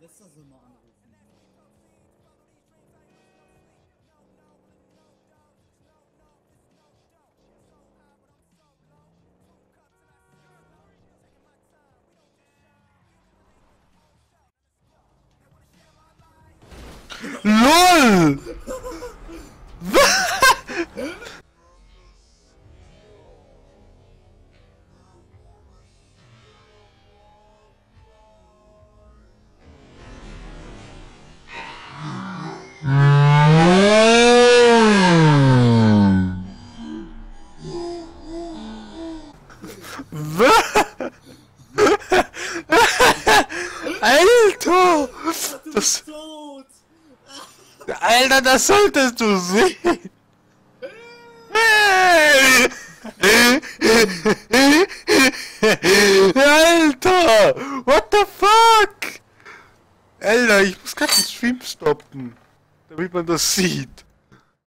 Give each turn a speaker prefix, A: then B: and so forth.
A: Jetzt das nochmal anrufen.
B: LOL! Alter! Das! Alter, das solltest du sehen! Alter! What the fuck? Alter, ich muss gerade den Stream stoppen, damit man das sieht.